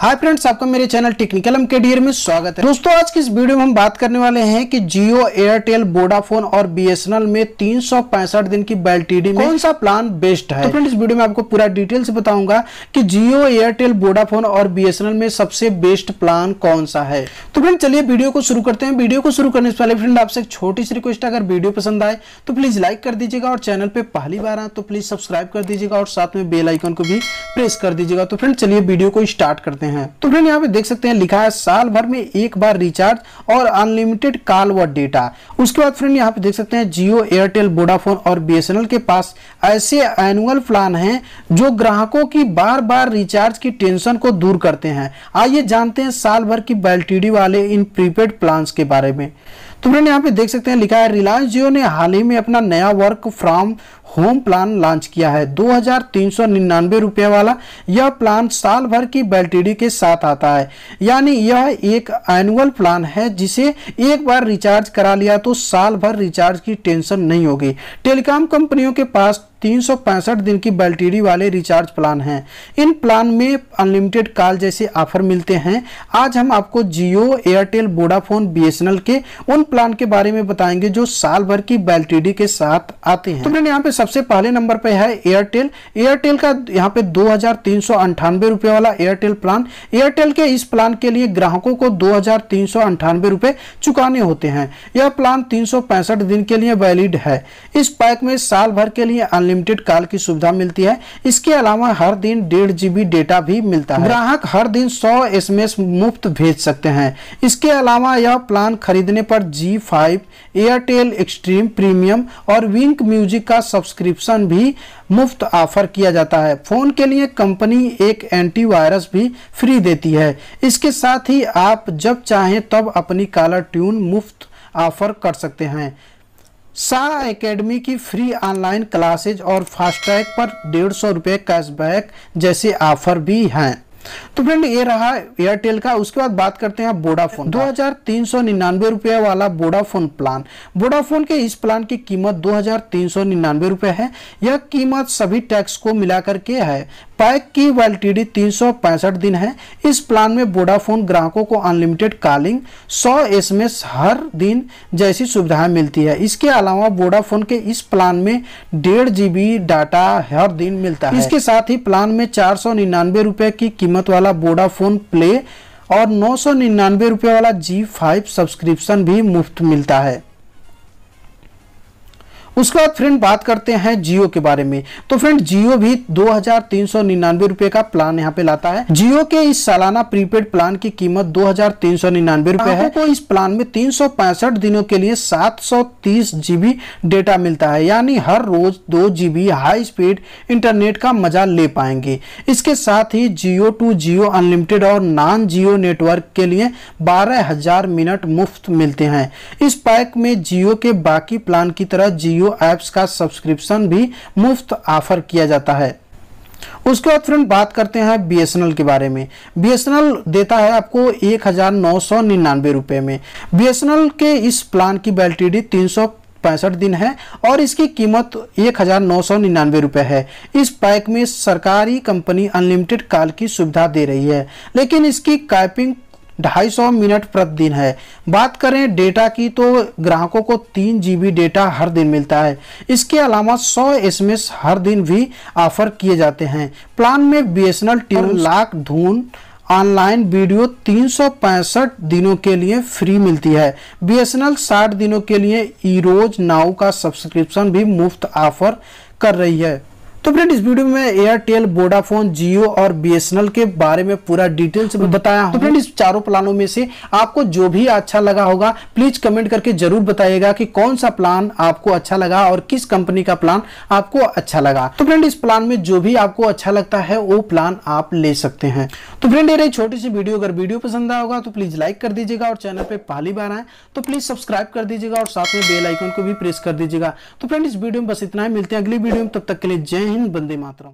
हाय friends आपका मेरे channel technical M K dear में स्वागत है। दोस्तों आज की इस वीडियो में हम बात करने वाले हैं कि जियो एयरटेल वोडाफोन और बीएसएनएल में तीन सौ पैंसठ दिन की बैल्टीडी में कौन सा प्लान बेस्ट है? तो फ्रेंड इस वीडियो में आपको पूरा डिटेल से बताऊँगा कि जियो एयरटेल वोडाफोन और बीएसएनएल में सबसे बेस्ट प्लान कौन सा है। तो फ्रेंड चलिए वीडियो को शुरू करते हैं। वीडियो को शुरू करने से पहले फ्रेंड आपसे एक छोटी सी रिक्वेस्ट अगर वीडियो पसंद आए तो प्लीज़ लाइक कर दीजिएगा और चैनल पे पहली बार आए तो प्लीज़ सब्सक्राइब कर दीजिएगा और साथ में बेलाइकन को भी प्रेस कर दीजिएगा। तो फ्रेंड चलिए वीडियो को स्टार्ट करते हैं। तो फ्रेंड यहाँ पे देख सकते हैं, लिखा है, साल भर में एक बार रिचार्ज और अनलिमिटेड कॉल व डेटा उसके बाद फ्रेंड यहाँ पे देख सकते हैं जियो एयरटेल वोडाफोन और बीएसएनएल के पास ऐसे एनुअल प्लान हैं जो ग्राहकों की बार बार रिचार्ज की टेंशन को दूर करते हैं। आइए जानते हैं साल भर की बैल वाले इन प्रीपेड प्लान के बारे में। तो फ्रेंड, यहाँ पे देख सकते हैं, लिखा है, रिलायंस जियो ने हाल ही में अपना नया work from home plan launch किया है। दो हज़ार वाला यह प्लान साल भर की बैल्टीडी के साथ आता है। यानी यह एक एनुअल प्लान है, जिसे एक बार रिचार्ज करा लिया तो साल भर रिचार्ज की टेंशन नहीं होगी। टेलीकॉम कंपनियों के पास तीन दिन की बैल्टीडी वाले रिचार्ज प्लान हैं। इन प्लान में अनलिमिटेड कॉल जैसे ऑफ़र मिलते हैं। आज हम आपको जियो एयरटेल वोडाफोन बीएसएनएल के उन प्लान के बारे में बताएँगे जो साल भर की बैल्टीडी के साथ आते हैं। तो मैंने यहाँ पे सबसे पहले नंबर पे है एयरटेल एयरटेल का यहाँ पे दो रुपए वाला एयरटेल प्लान एयरटेल के इस प्लान के लिए ग्राहकों को दो रुपए चुकाने होते हैं। यह प्लान तीन सौ पैंसठ दिन के लिए वैलिड है। इस पैक में साल भर के लिए अनलिमिटेड कॉल की सुविधा मिलती है। इसके अलावा हर दिन डेढ़ जीबी डेटा भी मिलता है। ग्राहक हर दिन सौ एस मुफ़्त भेज सकते हैं। इसके अलावा यह प्लान खरीदने पर Zee five Airtel Xtreme premium और विंक म्यूज़िक का सब्सक्रिप्शन भी मुफ़्त ऑफ़र किया जाता है। फ़ोन के लिए कंपनी एक एंटीवायरस भी फ्री देती है। इसके साथ ही आप जब चाहें तब अपनी कॉलर ट्यून मुफ़्त ऑफ़र कर सकते हैं। सा एकेडमी की फ्री ऑनलाइन क्लासेज और फास्टैग पर डेढ़ सौ रुपये कैशबैक जैसे ऑफ़र भी हैं। तो फ्रेंड, ये रहा एयरटेल का, उसके बाद बात करते हैं वोडाफोन दो हज़ार तीन सौ निन्यानवे रुपए वाला वोडाफोन प्लान वोडाफोन के इस प्लान की कीमत दो हज़ार तीन सौ निन्यानवे रुपए है। यह कीमत सभी टैक्स को मिलाकर के है। पैक की वैलिडिटी तीन सौ पैंसठ दिन है। इस प्लान में वोडाफोन ग्राहकों को अनलिमिटेड कॉलिंग 100 एसएमएस हर दिन जैसी सुविधाएँ मिलती है। इसके अलावा वोडाफोन के इस प्लान में डेढ़ जीबी डाटा हर दिन मिलता है। इसके साथ ही प्लान में चार सौ निन्यानवे रुपए की कीमत वाला वोडाफोन प्ले और नौ सौ निन्यानवे रुपए वाला जी फाइव सब्सक्रिप्शन भी मुफ़्त मिलता है। उसके बाद फ्रेंड बात करते हैं जियो के बारे में। तो फ्रेंड जियो भी दो हज़ार का प्लान यहाँ पे लाता है। जियो के इस सालाना प्रीपेड प्लान की कीमत दो हज़ार तीन सौ निन्यानवे रुपए है। तो इस प्लान में तीन सौ पैंसठ दिनों के लिए सात सौ तीस जीबी डेटा मिलता है। यानी हर रोज दो जीबी हाई स्पीड इंटरनेट का मज़ा ले पाएँगे। इसके साथ ही जियो टू जियो अनलिमिटेड और नॉन जियो नेटवर्क के लिए बारह हज़ार मिनट मुफ़्त मिलते हैं। इस पैक में जियो के बाकी प्लान की तरह जियो ऐप्स का सब्सक्रिप्शन भी मुफ़्त ऑफ़र किया जाता है। उसके बाद फ्रेंड बात करते हैं बीएसएनएल के बारे में। बीएसएनएल देता है आपको एक हज़ार नौ सौ निन्यानवे रुपए में। बीएसएनएल के इस प्लान की वैलिडिटी तीन सौ पैंसठ दिन है और इसकी कीमत एक हज़ार नौ सौ निन्यानवे रुपए है। इस पैक में सरकारी कंपनी अनलिमिटेड कॉल की सुविधा दे रही है, लेकिन इसकी कैपिंग ढाई सौ मिनट प्रतिदिन है। बात करें डेटा की तो ग्राहकों को तीन जीबी डेटा हर दिन मिलता है। इसके अलावा सौ एसएमएस हर दिन भी ऑफ़र किए जाते हैं। प्लान में बीएसएनएल टीम लाख धून ऑनलाइन वीडियो तीन सौ पैंसठ दिनों के लिए फ्री मिलती है। बीएसएनएल 60 दिनों के लिए ईरोज नाउ का सब्सक्रिप्शन भी मुफ़्त ऑफ़र कर रही है। तो फ्रेंड इस वीडियो में एयरटेल वोडाफोन जियो और बीएसएनएल के बारे में पूरा डिटेल से बताया तो फ्रेंड इस चारों प्लानों में से आपको जो भी अच्छा लगा होगा प्लीज़ कमेंट करके ज़रूर बताइएगा कि कौन सा प्लान आपको अच्छा लगा और किस कंपनी का प्लान आपको अच्छा लगा। तो फ्रेंड इस प्लान में जो भी आपको अच्छा लगता है वो प्लान आप ले सकते हैं। तो फ्रेंड ये रही छोटी सी वीडियो। अगर वीडियो पसंद आया होगा तो प्लीज़ लाइक कर दीजिएगा और चैनल पर पहली बार आए तो प्लीज़ सब्सक्राइब कर दीजिएगा और साथ में बेल आइकन को भी प्रेस कर दीजिएगा। तो फ्रेंड इस वीडियो में बस इतना ही। मिलते हैं अगली वीडियो में। तब तक के लिए जय हिंद बंदे मातरम।